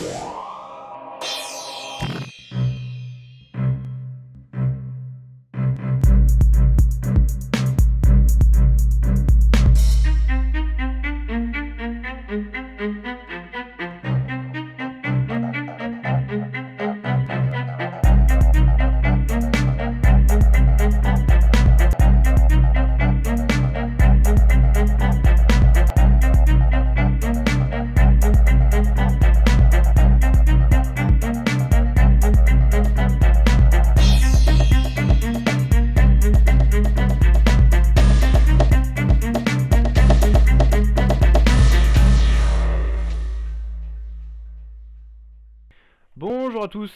Yeah.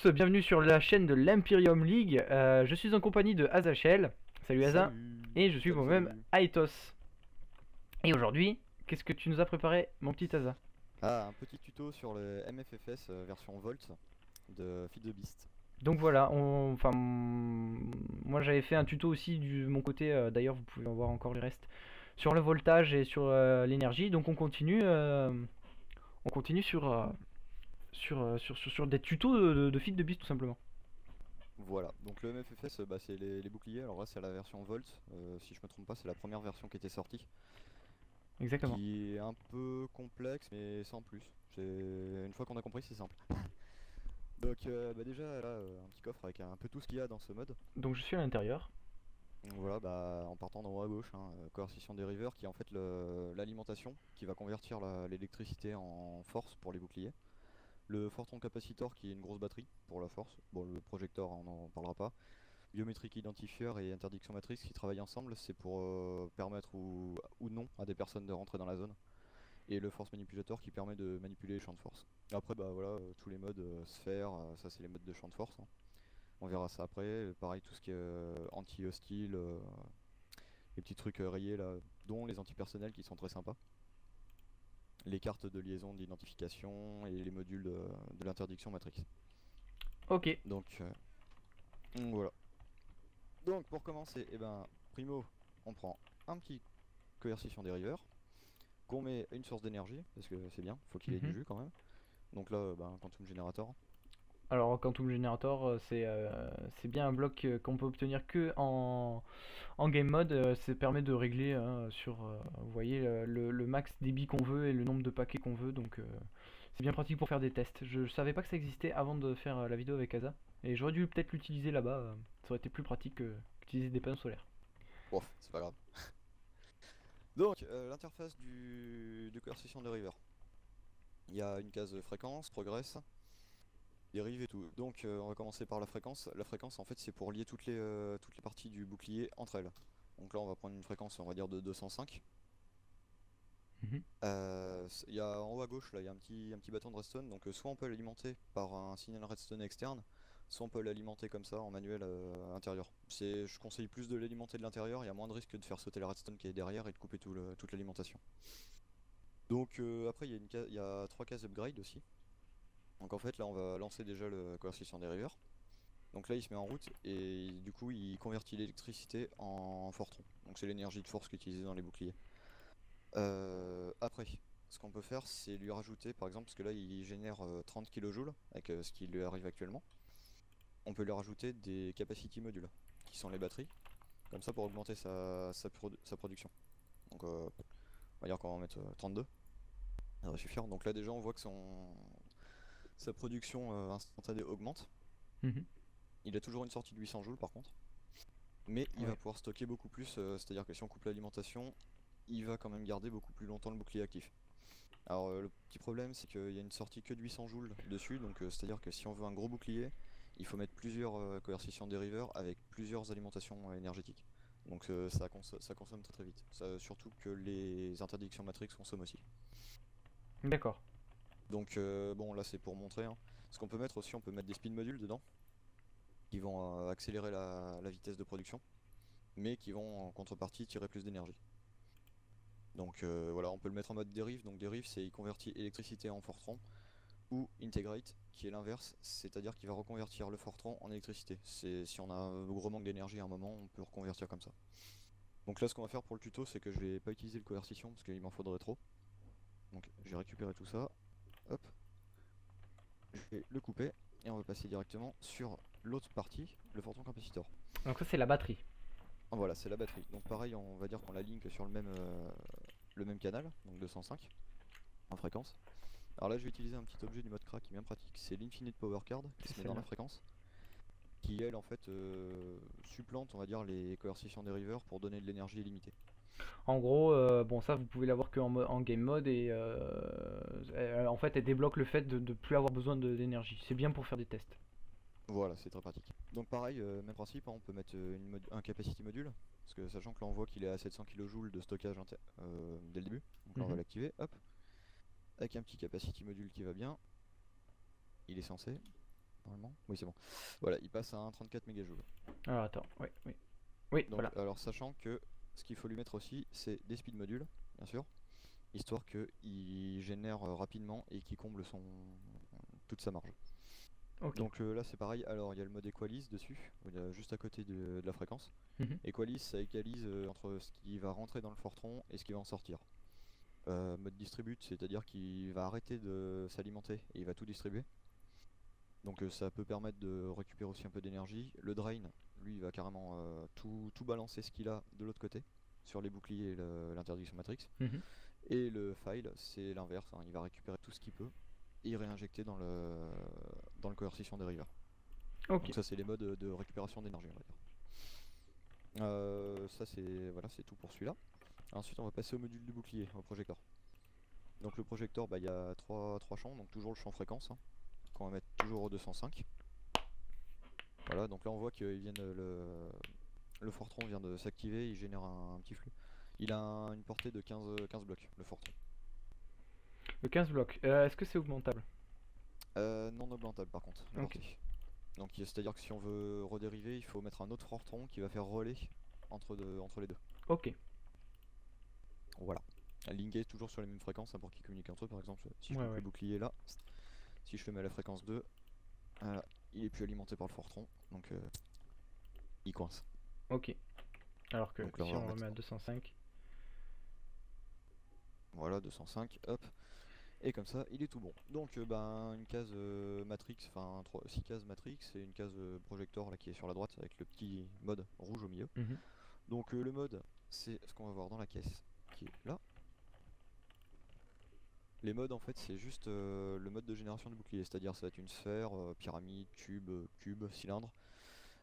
Tous, bienvenue sur la chaîne de l'Imperium League. Euh, je suis en compagnie de Azachel. Salut Aza. Et je suis moi-même. Aitos. Et aujourd'hui, qu'est-ce que tu nous as préparé, mon petit Aza Ah, un petit tuto sur le MFFS euh, version Volt de Feed the Beast. Donc voilà, on, enfin, moi j'avais fait un tuto aussi de mon côté. euh, D'ailleurs, vous pouvez en voir encore les restes sur le voltage et sur euh, l'énergie. Donc on continue, euh, on continue sur, sur, euh, sur, sur, sur des tutos de, de, de feed de beast tout simplement. Voilà, donc le MFFS, bah, c'est les, les boucliers. Alors là, c'est la version Volt. euh, si je me trompe pas, c'est la première version qui était sortie. Exactement. Qui est un peu complexe, mais sans plus. Une fois qu'on a compris, c'est simple. donc euh, bah, déjà, là, un petit coffre avec un peu tout ce qu'il y a dans ce mode. Donc je suis à l'intérieur. Voilà, bah, en partant d'en haut à gauche, hein, coercition des rivers qui est en fait l'alimentation qui va convertir l'électricité en force pour les boucliers. Le Fortron Capacitor qui est une grosse batterie pour la force. Bon, le projecteur, on n'en parlera pas. Biométrique identifieur et interdiction matrice qui travaillent ensemble, c'est pour euh, permettre ou, non à des personnes de rentrer dans la zone. Et le Force Manipulator qui permet de manipuler les champs de force. Après, bah voilà, euh, tous les modes euh, sphère, euh, ça c'est les modes de champ de force. hein. On verra ça après. Pareil, tout ce qui est anti-hostile, les petits trucs rayés là, dont les antipersonnels qui sont très sympas. Les cartes de liaison d'identification et les modules de, de l'interdiction Matrix. Ok. Donc, euh, donc voilà. Donc pour commencer, eh ben, primo, on prend un petit coercition des rivers, qu'on met à une source d'énergie, parce que c'est bien, faut qu'il ait Mhm. du jus quand même. Donc là, ben, Quantum Generator. Alors Quantum Generator, euh, c'est euh, bien un bloc euh, qu'on peut obtenir que en, en game mode. euh, ça permet de régler hein, sur, vous voyez, le, le max débit qu'on veut et le nombre de paquets qu'on veut. Donc c'est bien pratique pour faire des tests. Je, savais pas que ça existait avant de faire la vidéo avec Asa. Et j'aurais dû peut-être l'utiliser là-bas. ça aurait été plus pratique que d'utiliser des panneaux solaires. Bon, c'est pas grave. Donc, l'interface du, de coercition de river. Il y a une case fréquence, progress, dérive et tout. Donc, euh, on va commencer par la fréquence. La fréquence, en fait, c'est pour lier toutes les, euh, toutes les parties du bouclier entre elles. Donc là, on va prendre une fréquence, on va dire, de 205. Mhm. Euh, Il y a en haut à gauche, là, il y a un petit, un petit bâton de redstone. Donc, euh, soit on peut l'alimenter par un signal redstone externe, soit on peut l'alimenter comme ça en manuel euh, intérieur. C'est, je conseille plus de l'alimenter de l'intérieur, il y a moins de risque de faire sauter la redstone qui est derrière et de couper tout le- toute l'alimentation. Donc après il y, a une y a trois cases upgrade aussi. Donc en fait là on va lancer déjà le coercition des rivers. Donc là il se met en route et du coup il convertit l'électricité en fortron. Donc c'est l'énergie de force utilisée dans les boucliers. Euh, après, ce qu'on peut faire c'est lui rajouter par exemple, parce que là il génère euh, 30 kJ avec euh, ce qui lui arrive actuellement on peut lui rajouter des capacity modules, qui sont les batteries, comme ça pour augmenter sa, sa, produ- sa production. Donc euh, on va dire qu'on va en mettre euh, 32, ça va suffire. Donc là déjà on voit que son, sa production euh, instantanée augmente. Mhm. Il a toujours une sortie de 800 joules par contre, mais il va pouvoir stocker beaucoup plus, euh, c'est-à-dire que si on coupe l'alimentation, il va quand même garder beaucoup plus longtemps le bouclier actif. Alors euh, le petit problème c'est qu'il y a une sortie que de 800 joules dessus, donc euh, c'est-à-dire que si on veut un gros bouclier, il faut mettre plusieurs coercitions des rivers avec plusieurs alimentations énergétiques. Donc ça, conso- ça consomme très très vite. Ça- surtout que les interdictions Matrix consomment aussi. D'accord. Donc euh, bon là c'est pour montrer. hein. Ce qu'on peut mettre aussi, on peut mettre des spin modules dedans qui vont euh, accélérer la, la vitesse de production, mais qui vont en contrepartie tirer plus d'énergie. Donc euh, voilà, on peut le mettre en mode dérive. Donc dérive c'est il convertit électricité en fortron ou integrate qui est l'inverse, c'est-à-dire qu'il va reconvertir le fortron en électricité. C'est si on a un gros manque d'énergie à un moment, on peut reconvertir comme ça. Donc là ce qu'on va faire pour le tuto, c'est que je vais pas utiliser le coercition parce qu'il m'en faudrait trop. Donc j'ai récupéré tout ça. Hop. je vais le couper et on va passer directement sur l'autre partie, le Fortron Capacitor. Donc ça c'est la batterie. Ah, Voilà, c'est la batterie. Donc pareil, on va dire qu'on la link sur le même, euh, le même canal, donc 205 en fréquence. Alors là, je vais utiliser un petit objet du mode crack qui est bien pratique, c'est l'Infinite Power Card qui se met dans la fréquence, qui elle en fait euh, supplante, on va dire, les coercitions des rivers pour donner de l'énergie illimitée. En gros, euh, bon ça vous pouvez l'avoir que en, game mode et euh, elle- en fait elle débloque le fait de ne plus avoir besoin d'énergie. C'est bien pour faire des tests. Voilà, c'est très pratique. Donc pareil, euh, même principe, hein, on peut mettre euh, une mod- un capacity module, parce que sachant que là on voit qu'il est à 700 kJ de stockage euh, dès le début, donc là on va Mhm. l'activer, hop, avec un petit capacity module qui va bien, il est censé, normalement, oui c'est bon, voilà, il passe à un 34 MJ. Alors attends, oui, oui. Oui, Donc voilà. alors sachant que ce qu'il faut lui mettre aussi, c'est des speed modules, bien sûr, histoire qu'il génère euh, rapidement et qu'il comble son toute sa marge. Donc euh, là c'est pareil, alors il y a le mode equalize dessus, juste à côté de, de la fréquence. Mhm. Equalize ça égalise euh, entre ce qui va rentrer dans le Fortron et ce qui va en sortir. Euh, mode distribute, c'est-à-dire qu'il va arrêter de s'alimenter et il va tout distribuer. Donc ça peut permettre de récupérer aussi un peu d'énergie. Le drain, lui il va carrément euh, tout, tout balancer ce qu'il a de l'autre côté, sur les boucliers et l'interdiction matrix. Mhm. Et le file, c'est l'inverse, hein, il va récupérer tout ce qu'il peut et réinjecter dans le, dans le coercition des rivers. Donc ça c'est les modes de récupération d'énergie on va dire. Euh, ça c'est voilà c'est tout pour celui-là. Ensuite on va passer au module du bouclier, au projecteur. Donc le projecteur bah il y a trois, trois champs, donc toujours le champ fréquence, hein, qu'on va mettre toujours au 205. Voilà donc là on voit qu'il vient de le, le Fortron vient de s'activer, il génère un, un petit flux. Il a un- une portée de 15, 15 blocs le Fortron. Le 15 blocs. Euh, Est-ce que c'est augmentable? Euh, non augmentable par contre. Donc c'est à dire que si on veut redériver, il faut mettre un autre Fortron qui va faire relais entre, deux- entre les deux. Ok. Voilà. Linker toujours sur les mêmes fréquences hein, pour qu'ils communiquent entre eux. Par exemple, si je Ouais, coupe ouais. le bouclier là, si je le mets à la fréquence 2, voilà, il est plus alimenté par le Fortron, donc euh, il coince. Ok. Alors que Donc là, si on remet à 205. Voilà, 205, hop. Et comme ça, il est tout bon. Donc, euh, ben, une case euh, Matrix, enfin 6 cases Matrix et une case projecteur là qui est sur la droite avec le petit mode rouge au milieu. Mhm. Donc, le mode, c'est ce qu'on va voir dans la caisse qui est là. Les modes, en fait, c'est juste euh, le mode de génération du bouclier, c'est-à-dire ça va être une sphère, euh, pyramide, cube, euh, cube, cylindre.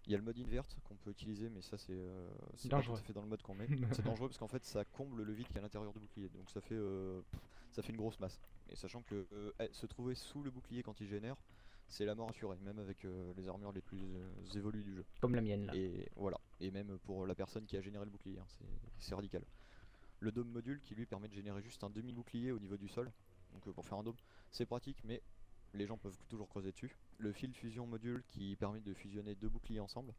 Il y a le mode invert qu'on peut utiliser, mais ça c'est euh, pas tout à fait dans le mode qu'on met. c'est dangereux parce qu'en fait ça comble le vide qui est à l'intérieur du bouclier, donc ça fait euh, pff, ça fait une grosse masse. Et sachant que eh, se trouver sous le bouclier quand il génère, c'est la mort assurée, même avec les armures les plus évoluées du jeu. Comme la mienne là. Et voilà, et même pour la personne qui a généré le bouclier, hein, c'est- c'est radical. Le dôme module qui lui permet de générer juste un demi-bouclier au niveau du sol, donc euh, pour faire un dôme, c'est pratique, mais les gens peuvent toujours creuser dessus. Le fil fusion module qui permet de fusionner deux boucliers ensemble,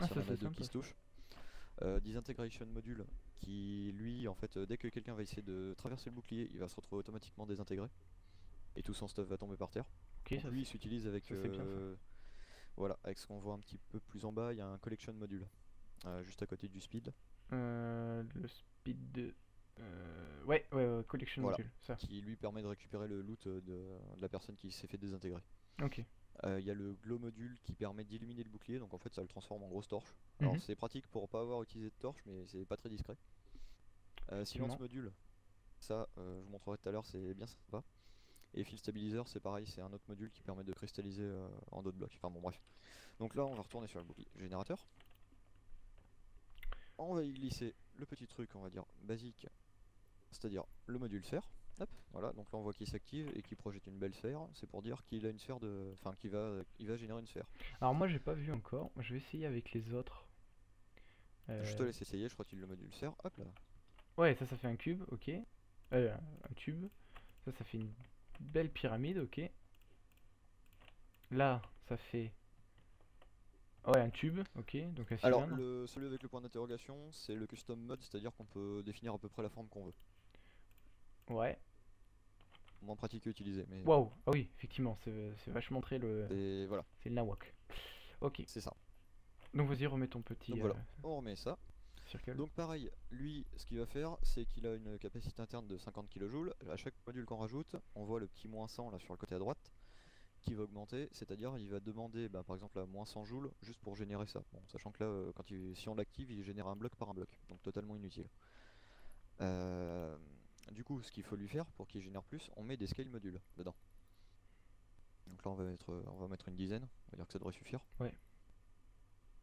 Ah, si ça, on en a c'est deux sympa, qui se touchent. Euh, Disintegration module qui lui en fait euh, dès que quelqu'un va essayer de traverser le bouclier il va se retrouver automatiquement désintégré et tout son stuff va tomber par terre. Donc ça, lui il s'utilise avec ça, bien, voilà avec ce qu'on voit un petit peu plus en bas il y a un collection module juste à côté du speed Euh, le speed de. Euh, Ouais, ouais, ouais, collection Voilà. module, ça. qui lui permet de récupérer le loot euh, de, de la personne qui s'est fait désintégrer. Ok. Euh, Il y a le glow module qui permet d'illuminer le bouclier, donc en fait ça le transforme en grosse torche. Alors Mhm. c'est pratique pour pas avoir utilisé de torche, mais c'est pas très discret. Euh, silence module, ça je vous montrerai tout à l'heure, c'est bien sympa. Et fil stabilizer, c'est pareil, c'est un autre module qui permet de cristalliser en d'autres blocs. Enfin bon, bref. Donc là, on va retourner sur le bouclier générateur. On va y glisser le petit truc, on va dire basique, c'est-à-dire le module sphère. Hop, voilà, donc là on voit qu'il s'active et qu'il projette une belle sphère. C'est pour dire qu'il a une sphère de. Enfin, qu'il va, il va générer une sphère. Alors moi j'ai pas vu encore, je vais essayer avec les autres. Je te Euh, laisse essayer, je crois qu'il le module sphère. Hop là. Ouais, ça, ça fait un cube, ok. Euh, un tube. Ça, ça fait une belle pyramide, ok. Là, ça fait. Ouais, un tube, ok. Donc un Alors, le, celui avec le point d'interrogation, c'est le custom mode, c'est-à-dire qu'on peut définir à peu près la forme qu'on veut. Ouais. Moins pratique à utiliser, mais. Waouh, ah oui, effectivement, c'est vachement très le. Et voilà, C'est le nawak. Ok, c'est ça. donc vas-y, remets ton petit Donc voilà, euh, on remet ça. circle. Donc pareil, lui, ce qu'il va faire, c'est qu'il a une capacité interne de 50 kJ. À chaque module qu'on rajoute, on voit le petit moins 100 là sur le côté à droite. qui va augmenter, c'est-à-dire il va demander bah, par exemple à moins 100 joules juste pour générer ça. Bon, sachant que là, euh, quand il- si on l'active, il génère un bloc par un bloc, donc totalement inutile. Euh, du coup, ce qu'il faut lui faire pour qu'il génère plus, on met des scale modules dedans. Donc là, on va mettre, on va mettre une dizaine, on va dire que ça devrait suffire. Ouais.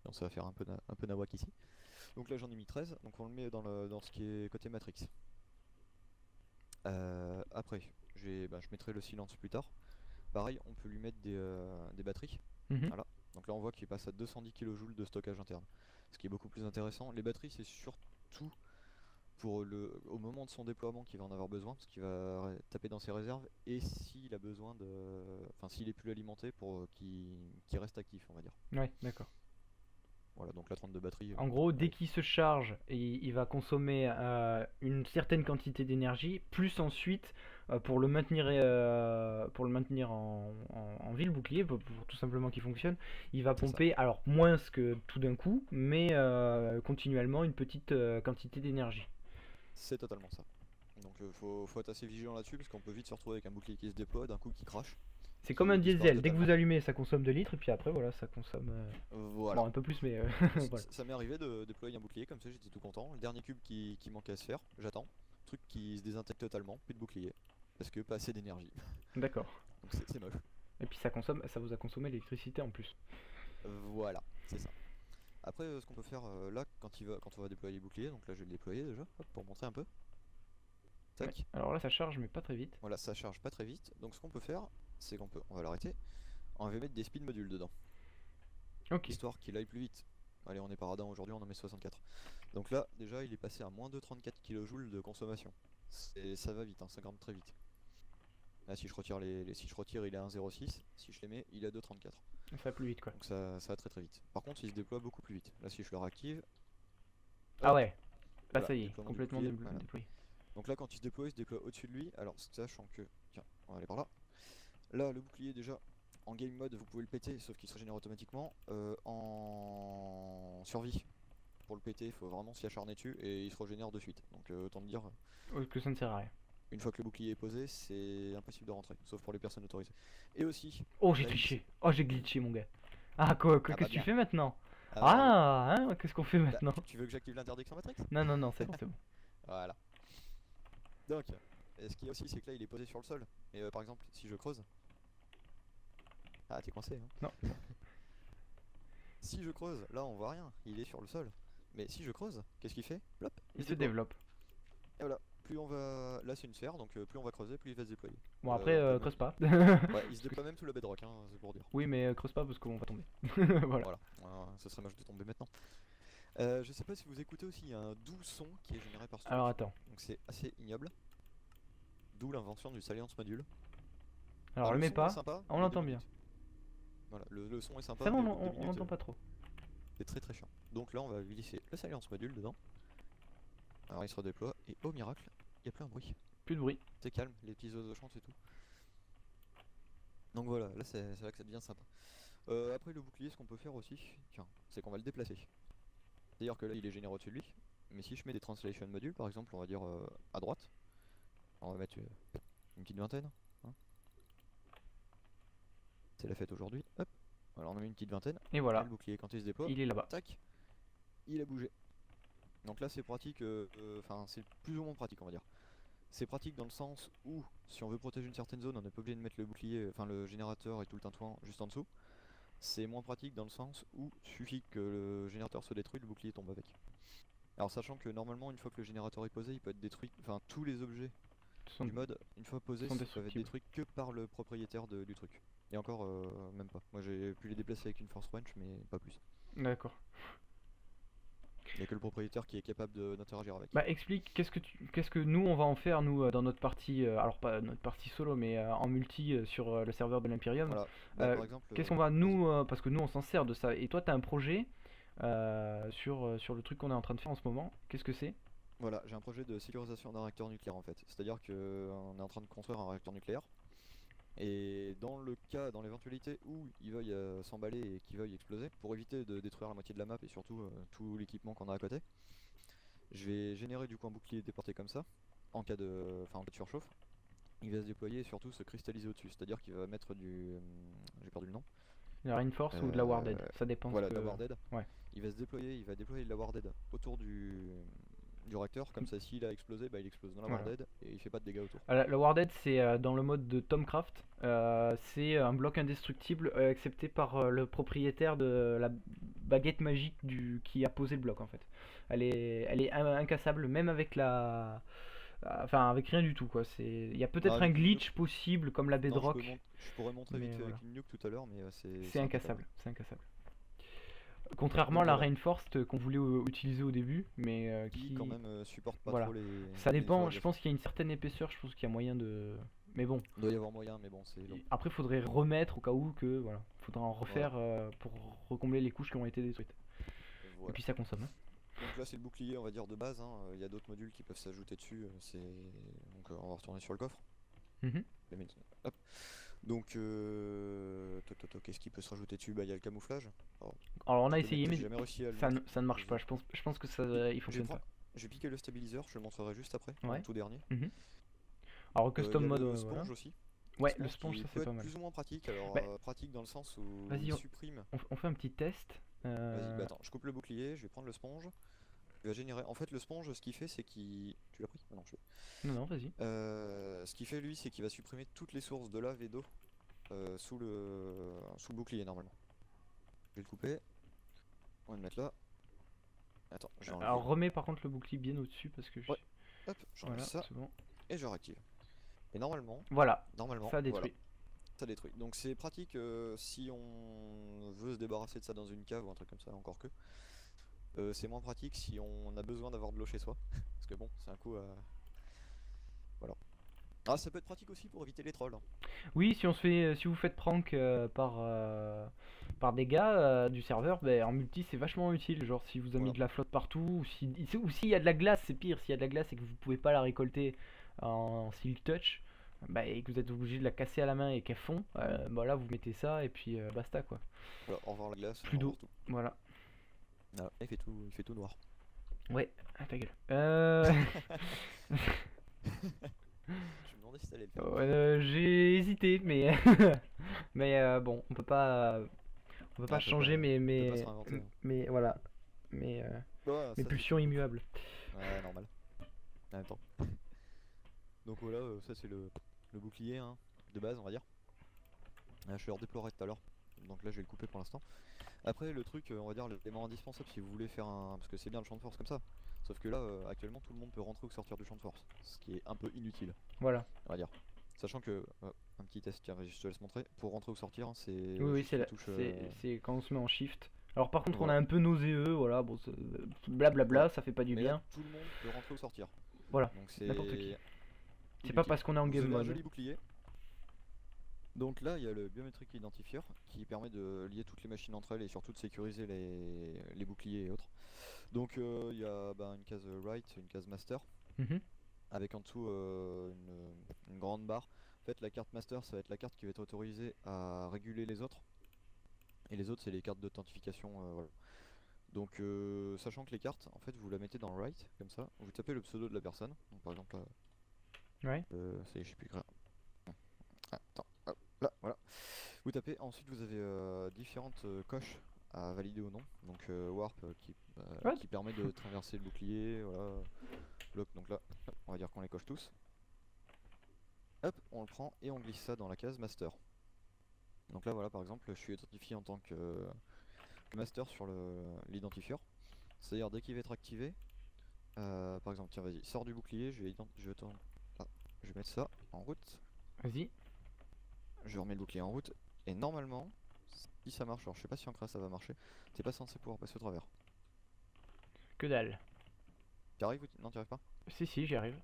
Donc ça va faire un peu, un peu nawak ici. Donc là, j'en ai mis 13, donc on le met dans, le, dans ce qui est côté matrix. Euh, après, bah, je mettrai le silence plus tard. Pareil, on peut lui mettre des, euh, des batteries. Mhm. Voilà. Donc là, on voit qu'il passe à 210 kJ de stockage interne. Ce qui est beaucoup plus intéressant. Les batteries, c'est surtout pour le, au moment de son déploiement qu'il va en avoir besoin, parce qu'il va taper dans ses réserves, et s'il a besoin de. Enfin, s'il est plus alimenté pour euh, qu'il reste actif, on va dire. Ouais, d'accord. Voilà, donc la 32 batterie. En gros, dès qu'il se charge, il, il va consommer euh, une certaine quantité d'énergie, plus ensuite euh, pour le maintenir, euh, pour le maintenir en, en- en vie, le bouclier, pour, pour tout simplement qu'il fonctionne, il va pomper, alors moins que tout d'un coup, mais euh, continuellement une petite euh, quantité d'énergie. C'est totalement ça. Donc euh, faut, faut être assez vigilant là-dessus, parce qu'on peut vite se retrouver avec un bouclier qui se déploie, d'un coup qui crache. C'est comme un diesel, dès que vous allumez, ça consomme 2 litres, et puis après, voilà, ça consomme euh, Voilà. bon, un peu plus, mais euh, Ça- voilà. Ça m'est arrivé de déployer un bouclier comme ça, j'étais tout content. Le dernier cube qui, qui manquait à se faire, j'attends. Truc qui se désintègre totalement, plus de bouclier. Parce que pas assez d'énergie. D'accord. Donc c'est moche. Et puis ça consomme, ça vous a consommé l'électricité en plus. Voilà, c'est ça. Après, euh, ce qu'on peut faire euh, là, quand, il va, quand on va déployer les boucliers, donc là je vais le déployer déjà, hop, pour montrer un peu. Tac. Ouais. Alors là, ça charge, mais pas très vite. Voilà, ça charge pas très vite. Donc ce qu'on peut faire, c'est qu'on peut, on va l'arrêter. On va mettre des speed modules dedans. Ok. histoire qu'il aille plus vite. Allez, on est paradin aujourd'hui, on en met 64. Donc là, déjà, il est passé à moins de 34 kJ de consommation. Ça va vite, hein, ça grimpe très vite. Là, si je retire les, les- si je retire, il est à 1,06. Si je les mets, il est à 2,34. Ça va plus vite quoi. Donc ça, ça va très très vite. Par contre, il se déploie beaucoup plus vite. Là, si je le réactive, Ah ouais. Là, Voilà, ça y est, complètement voilà. déployé. donc là, quand il se déploie, il se déploie au-dessus de lui. Alors, sachant que, tiens, on va aller par là. Là, le bouclier déjà. En game mode, vous pouvez le péter, sauf qu'il se régénère automatiquement. Euh, en survie, pour le péter, il faut vraiment s'y acharner dessus et il se régénère de suite. Donc euh, autant te dire, Oh, que ça ne sert à rien. Une fois que le bouclier est posé, c'est impossible de rentrer, sauf pour les personnes autorisées. Et aussi, Oh, j'ai triché. Oh, j'ai glitché, mon gars. Ah, quoi, quoi, Ah, qu'est-ce bah que tu bien. fais maintenant euh, Ah, hein, qu'est-ce qu'on fait bah, maintenant tu veux que j'active l'interdiction Matrix? Non, non, non, c'est bon, c'est bon. Voilà. Donc, ce qu'il y a aussi, c'est que là, il est posé sur le sol. Et euh, par exemple, si je creuse. Ah, t'es coincé, hein Non. si je creuse, là, on voit rien. Il est sur le sol. Mais si je creuse, qu'est-ce qu'il fait? Plop Il se développe. Et voilà. Plus on va. Là, c'est une sphère, donc euh, plus on va creuser, plus il va se déployer. Bon, Euh, après, euh, creuse pas. Ouais, il se déploie même sous la bedrock, hein, c'est pour dire. oui, mais creuse pas parce qu'on va tomber. voilà. Voilà, ce serait moche de tomber maintenant. Euh, je sais pas si vous écoutez aussi, il y a un doux son qui est généré par ce Alors, truc. attends. Donc c'est assez ignoble. D'où l'invention du Salience Module. Alors, Ah, le est pas. sympa, on l'entend bien. Voilà, le, le son est sympa. Ça on l'entend pas trop. C'est très très chiant. Donc là, on va glisser le Salience Module dedans. Alors il se redéploie et au miracle, il n'y a plus un bruit. Plus de bruit. C'est calme, les petits oiseaux chantent et tout. Donc voilà, là c'est là que ça devient sympa. Euh, après le bouclier, ce qu'on peut faire aussi, tiens, c'est qu'on va le déplacer. C'est-à-dire que là il est généré au-dessus de lui, mais si je mets des translation modules par exemple, on va dire euh, à droite, on va mettre euh, une petite vingtaine. hein. C'est la fête aujourd'hui, hop, voilà on en met une petite vingtaine, Et et voilà. le bouclier quand il se déploie, Il est là-bas. tac, il a bougé. Donc là c'est pratique, euh, euh, enfin c'est plus ou moins pratique on va dire. C'est pratique dans le sens où si on veut protéger une certaine zone on n'est pas obligé de mettre le bouclier, enfin le générateur et tout le tintouin juste en dessous. C'est moins pratique dans le sens où suffit que le générateur se détruise, le bouclier tombe avec. Alors sachant que normalement une fois que le générateur est posé il peut être détruit, enfin tous les objets sont- du mode une fois posés sont peuvent être détruits que par le propriétaire de- du truc. Et encore euh, même pas. Moi j'ai pu les déplacer avec une force wrench mais pas plus. D'accord. Il n'y a que le propriétaire qui est capable d'interagir avec. Bah explique, qu'est-ce que tu, qu'est-ce que nous on va en faire nous euh, dans notre partie, euh, alors pas notre partie solo mais euh, en multi sur le serveur de l'Imperium. Voilà. Bah, Euh, Qu'est-ce qu'on va nous, parce que nous on s'en sert de ça. Et toi t'as un projet euh, sur sur le truc qu'on est en train de faire en ce moment. Qu'est-ce que c'est? Voilà, j'ai un projet de sécurisation d'un réacteur nucléaire en fait. C'est-à-dire qu'on est en train de construire un réacteur nucléaire. Et dans le cas, dans l'éventualité où il veuille euh, s'emballer et qu'il veuille exploser, pour éviter de détruire la moitié de la map et surtout euh, tout l'équipement qu'on a à côté, je vais générer du coup un bouclier déporté comme ça, en cas de, enfin, en cas de surchauffe. il va se déployer et surtout se cristalliser au-dessus. C'est-à-dire qu'il va mettre du. hum, J'ai perdu le nom. La Reinforce ou de la Warded, Euh, ça dépend. Voilà, de la Warded. ouais. Il va se déployer, il va déployer de la Warded autour du, du réacteur. Comme ça, s'il a explosé, bah, il explose dans la Mm. Voilà. Warded et il fait pas de dégâts autour. Ah, La, Warded, c'est euh, dans le mode de Tomcraft. euh, c'est un bloc indestructible euh, accepté par le propriétaire de la baguette magique du, qui a posé le bloc en fait. Elle est, elle est in- incassable même avec la. Enfin, avec rien du tout quoi. Il y a peut-être Ah, un glitch possible comme la Non, je, Bedrock. peux mon- je pourrais montrer vite voilà. avec une nuke tout à l'heure, mais c'est. C'est incassable, c'est incassable. Contrairement à la voilà. Reinforced qu'on voulait euh, utiliser au début, mais euh, Qui qui quand même euh, supporte pas voilà. trop les. Ça dépend, je pense qu'il y a une certaine épaisseur, je pense qu'il y a moyen de. Mais bon, Il doit y avoir moyen, mais bon, c'est après faudrait remettre au cas où que voilà, faudra en refaire euh, pour recombler les couches qui ont été détruites. Voilà. Et puis ça consomme. hein. Donc là c'est le bouclier on va dire de base, hein. il y a d'autres modules qui peuvent s'ajouter dessus, euh, c'est... donc euh, on va retourner sur le coffre. Mhm. Hop. Donc euh... qu'est-ce qui peut se rajouter dessus? Bah il y a le camouflage. Alors on a Le essayé, mais j'ai jamais réussi à le ça ne, mettre. ça ne marche Je- pas. Je pense, je pense que ça, euh, il Je fonctionne prendre- pas. je vais piquer le stabiliseur, je le montrerai juste après, Ouais. tout dernier. Alors Euh, custom mode, le euh, sponge voilà. aussi. Ouais, le sponge, ça c'est pas mal. plus ou moins pratique, alors Bah, euh, pratique dans le sens où il on- supprime. On, fait un petit test. Vas-y, bah attends, je coupe le bouclier, je vais prendre le sponge. Il va générer. En fait, le sponge, ce qu'il fait, c'est qu'il. Tu l'as pris Ah Non, je. Non, non, vas-y. Euh, ce qu'il fait lui, c'est qu'il va supprimer toutes les sources de lave et d'eau euh, sous le sous le bouclier normalement. Je vais le couper. On va le mettre là. Attends, je. Alors remets par contre le bouclier bien au-dessus parce que je... Ouais, Hop, j'enlève voilà, ça bon. et je réactive. Et normalement, Voilà, normalement, ça voilà, détruit. ça détruit. Donc c'est pratique euh, si on veut se débarrasser de ça dans une cave ou un truc comme ça, encore que. Euh, c'est moins pratique si on a besoin d'avoir de l'eau chez soi. Parce que bon, c'est un coup à. Voilà. Ah, ça peut être pratique aussi pour éviter les trolls. hein. Oui, si on se fait, si vous faites prank euh, par euh, par des gars euh, du serveur, ben, en multi c'est vachement utile. Genre si vous avez mis de la flotte partout, ou si ou s'il y a de la glace, c'est pire. S'il y a de la glace et que vous pouvez pas la récolter en silk touch, bah, et que vous êtes obligé de la casser à la main et qu'elle fond, euh, bah là vous mettez ça et puis euh, basta quoi. Voilà, au revoir la glace. Plus d'eau. Voilà. Voilà, il fait tout, il fait tout noir. Ouais, ah, ta gueule. Euh... Je me demandais si t'allais le faire. Euh, j'ai hésité, mais mais euh, bon, on peut pas, on peut pas on peut changer pas- mes mes pas réinventer, hein. mais voilà, mes euh, Ouais, mes c'est- pulsions immuables. Ouais, normal. En même temps. Donc voilà, euh, ça c'est le, le bouclier hein, de base, on va dire. Ah, je le redéploierai tout à l'heure. Donc là, je vais le couper pour l'instant. Après, le truc, euh, on va dire, l'élément indispensable si vous voulez faire un. Parce que c'est bien le champ de force comme ça. Sauf que là, euh, actuellement, tout le monde peut rentrer ou sortir du champ de force. Ce qui est un peu inutile, Voilà. on va dire. Sachant que. euh, un petit test, tiens, je te laisse montrer. Pour rentrer ou sortir, hein, c'est. Oui, oui, c'est la la- touche, c'est euh, quand on se met en shift. Alors par contre, on a un peu nauséeux, voilà, bon, blablabla, ça fait pas du mais là, bien. tout le monde peut rentrer ou sortir. Voilà, Donc c'est. n'importe qui. C'est pas parce qu'on est en game avez un mode. joli bouclier. Donc là, il y a le biométrique identifier qui permet de lier toutes les machines entre elles et surtout de sécuriser les, les boucliers et autres. Donc euh, il y a bah, une case write, une case master, Mhm. avec en dessous euh, une, une grande barre. En fait, la carte master, ça va être la carte qui va être autorisée à réguler les autres. Et les autres, c'est les cartes d'authentification. euh, voilà. Donc, sachant que les cartes, en fait, vous la mettez dans write, comme ça. Vous tapez le pseudo de la personne. Donc, par exemple, là, Ouais. c'est, je sais plus là, voilà. Vous tapez, ensuite vous avez euh, différentes euh, coches à valider ou non. Donc euh, warp qui, permet de traverser le bouclier, voilà. Bloc, donc là, on va dire qu'on les coche tous. Hop, on le prend et on glisse ça dans la case master. Donc là voilà par exemple, je suis identifié en tant que, master sur l'identifieur. C'est-à-dire dès qu'il va être activé, par exemple, tiens vas-y, sors du bouclier, je vais, je vais ah, je vais mettre ça en route Vas-y. Je remets le bouclier en route et normalement si ça marche alors je sais pas si en crash ça va marcher t'es pas censé pouvoir passer au travers Que dalle. tu arrives ou non tu arrives pas? Si, si, j'y arrive.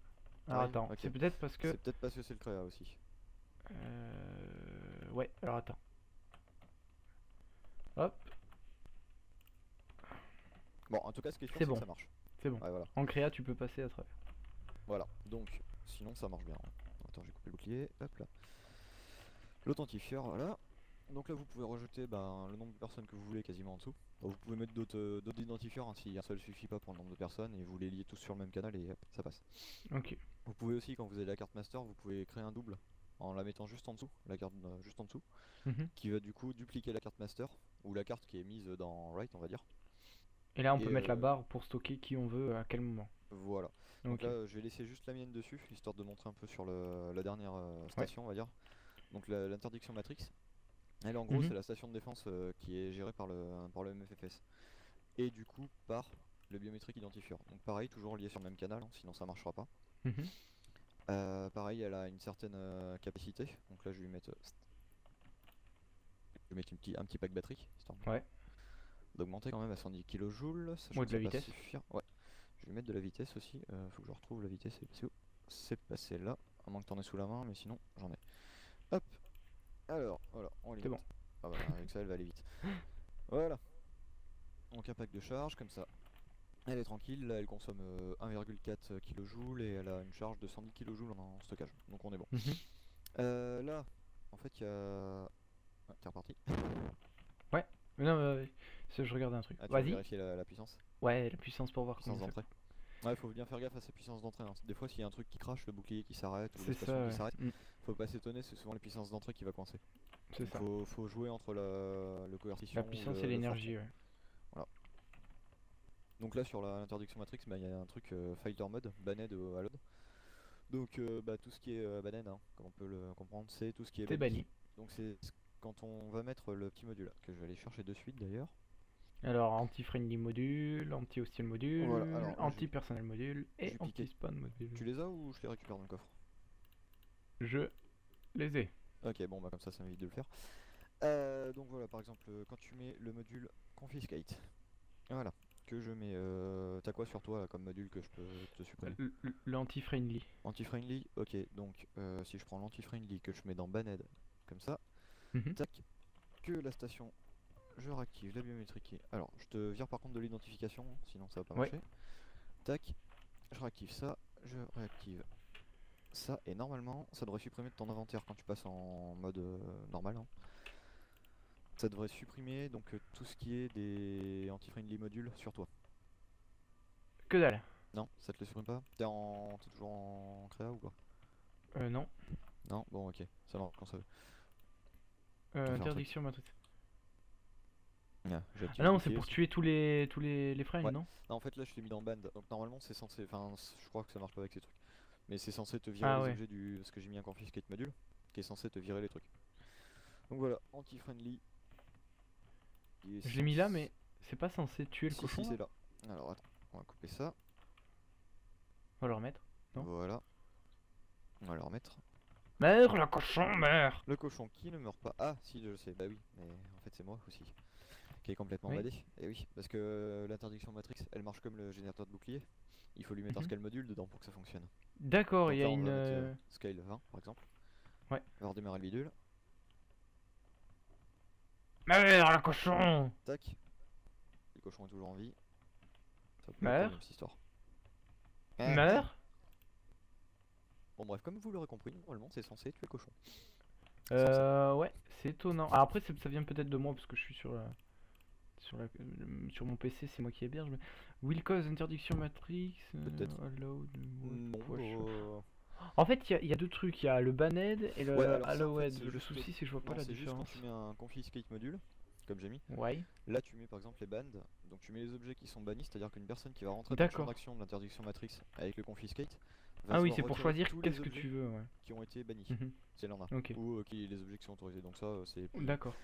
Alors T'arrives attends, c'est peut-être parce que. c'est peut-être parce que c'est le créa aussi Euh... Ouais, alors attends. Hop, bon en tout cas ce qui est sûr C'est bon. que ça marche c'est bon. ouais voilà En créa, tu peux passer à travers. voilà donc sinon ça marche bien hein. attends j'ai coupé le bouclier hop là l'authentifieur voilà donc là vous pouvez rajouter ben, le nombre de personnes que vous voulez quasiment en dessous Vous pouvez mettre d'autres euh, identifiants hein, si un seul suffit pas pour le nombre de personnes et vous les liez tous sur le même canal et hop, ça passe. Ok. Vous pouvez aussi quand vous avez la carte master, vous pouvez créer un double en la mettant juste en dessous, la carte euh, juste en dessous, Mhm. qui va du coup dupliquer la carte master ou la carte qui est mise dans right on va dire. Et là, on Et, peut mettre la euh, barre pour stocker qui on veut à quel moment. Voilà. Donc là, je vais laisser juste la mienne dessus, histoire de montrer un peu sur le- la dernière euh, station, on va dire. Donc l'interdiction Matrix. Elle, en gros, Mhm. c'est la station de défense euh, qui est gérée par le, par le MFFS. Et du coup, par le biométrique identifieur. Donc pareil, toujours lié sur le même canal, hein, sinon ça marchera pas. Mhm. Euh, pareil, elle a une certaine euh, capacité. Donc là, je vais lui mettre. je vais mettre une petit, un petit pack batterie, histoire Ouais. d'augmenter quand même à 110 kJ. que de la vitesse. suffire. Ouais. Je vais mettre de la vitesse aussi. faut que je retrouve la vitesse. C'est passé où? C'est passé là. À moins que t'en aies sous la main, mais sinon j'en ai. Hop. Alors, voilà, on limite. bon. Ah bah, avec ça, elle va aller vite. Voilà. Donc un pack de charge comme ça. Elle est tranquille, là elle consomme euh, 1,4 kJ et elle a une charge de 110 kJ en stockage. Donc on est bon. Mhm. Euh, là, en fait, il y a. Ah, t'es reparti. Mais non, mais, c'est- je regardais un truc. Ah, tu Vas-y. vérifier la, la puissance? Ouais, la puissance pour voir Puissance d'entrée. Ouais, faut bien faire gaffe à sa puissance d'entrée. hein. Des fois, s'il y a un truc qui crache, le bouclier qui s'arrête ou la C'est station qui ouais. s'arrête, Mm, faut pas s'étonner, c'est souvent les puissances d'entrée qui va coincer. C'est ça. Faut, faut jouer entre la, le coercition. La puissance le- et l'énergie, ouais. force. Donc là, sur l'interdiction Matrix, bah, il y a un truc euh, Fighter Mode, banned au Haloed. Donc euh, bah, tout ce qui est euh, banned, hein, comme on peut le comprendre, c'est tout ce qui est C'est banni. Donc c'est ce- quand on va mettre le petit module là, que je vais aller chercher de suite d'ailleurs. Alors, anti-friendly module, anti-hostile module, Voilà, anti-personnel module et anti-spawn module. Tu les as ou je les récupère dans le coffre? Je les ai. Ok, bon bah comme ça ça m'évite de le faire. Euh, donc voilà, par exemple, euh, quand tu mets le module confiscate, voilà, que je mets, euh, t'as quoi sur toi là, comme module que je peux te supprimer l- L'anti-friendly. Anti-friendly, ok, donc euh, si je prends l'anti-friendly que je mets dans banned, comme ça, Mhm. tac, que la station, je réactive la biométrique. Alors, je te vire par contre de l'identification, sinon ça va pas Ouais. marcher. Tac, je réactive ça, je réactive ça, et normalement, ça devrait supprimer de ton inventaire quand tu passes en mode euh, normal. hein. Ça devrait supprimer donc euh, tout ce qui est des anti-friendly modules sur toi. Que dalle. Non, ça te le supprime pas? T'es en... toujours en créa ou quoi Euh, non. Non? Bon, ok, ça marche quand ça veut. Euh, interdiction matrice. Ah, Ah non, c'est pour tuer tous les tous les, les friends, Ouais. non? Non, en fait, là, je l'ai mis dans band. Donc, normalement, c'est censé. Enfin, je crois que ça marche pas avec ces trucs. Mais c'est censé te virer Ah les ouais. objets du. Parce que j'ai mis un confiscate module qui est censé te virer les trucs. Donc voilà, anti-friendly. Je l'ai mis là, censé- mais c'est pas censé tuer le Si, cochon. si, c'est là. Alors, attends, on va couper ça. On va le remettre. Non Voilà. On va le remettre. Meurs le cochon, meurs Le cochon qui ne meurt pas. Ah, si, je sais. Bah oui, mais en fait, c'est moi aussi. Qui est complètement Oui. badé. Et oui, parce que euh, l'interdiction Matrix, elle marche comme le générateur de bouclier. Il faut lui mettre un Mhm. scale module dedans pour que ça fonctionne. D'accord, il y a une. euh, euh, scale 20 par exemple. Ouais. On va redémarrer le bidule. Meurs le cochon Tac. Le cochon est toujours en vie. Ça peut Meurs. même histoire. Meurs Bon bref, comme vous l'aurez compris, normalement c'est censé tuer le cochon. Euh, ouais, c'est étonnant. Ah, après, ça vient peut-être de moi parce que je suis sur la... Sur, la... euh, sur mon PC, c'est moi qui héberge. Mais... Will cause interdiction matrix. euh, Peut-être. allowed, Non, what- euh, En fait, il y, a- il y a deux trucs. Il y a le banned et le Ouais, alors ça, en fait, allowed. le souci, c'est que je vois pas la c'est juste quand différence. tu mets un confiscate module, comme j'ai mis. Ouais. Là tu mets par exemple les bandes, donc tu mets les objets qui sont bannis, c'est-à-dire qu'une personne qui va rentrer dans D'accord. d'action de l'interdiction Matrix avec le confiscate. va Ah oui, c'est pour choisir qu'est-ce que tu veux. Ouais. Qui ont été bannis. Mhm. C'est. Ok. Ou euh, qui, les objets qui sont autorisés. Donc ça, euh, c'est D'accord.